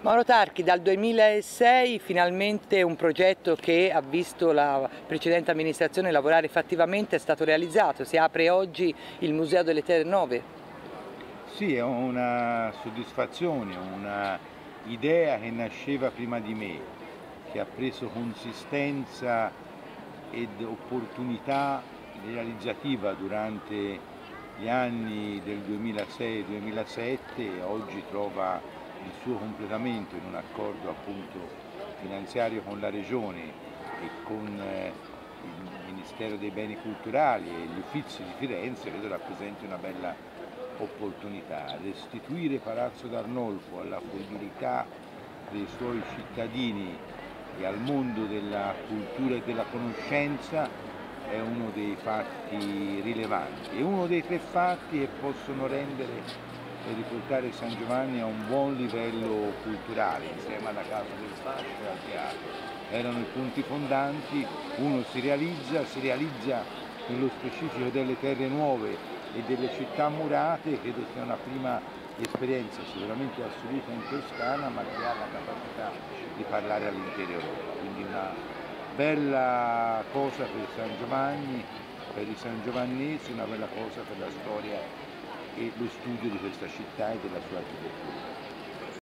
Mauro Tarchi, dal 2006 finalmente un progetto che ha visto la precedente amministrazione lavorare fattivamente è stato realizzato, si apre oggi il Museo delle Terre Nove. Sì, è una soddisfazione, una idea che nasceva prima di me, che ha preso consistenza ed opportunità realizzativa durante gli anni del 2006-2007 e oggi trova il suo completamento in un accordo appunto finanziario con la Regione e con eh, il Ministero dei Beni Culturali e gli Uffizi di Firenze credo rappresenti una bella opportunità. Restituire Palazzo d'Arnolfo alla fruibilità dei suoi cittadini e al mondo della cultura e della conoscenza è uno dei fatti rilevanti, è uno dei tre fatti che possono rendere e riportare San Giovanni a un buon livello culturale insieme alla Casa del Fascio e al teatro. Erano i punti fondanti, uno si realizza, si realizza nello specifico delle terre nuove e delle città murate, credo sia una prima esperienza sicuramente assoluta in Toscana ma che ha la capacità di parlare all'intera Europa. Quindi una bella cosa per San Giovanni, per i San Giovannesi, una bella cosa per la storia e lo studio di questa città e della sua architettura.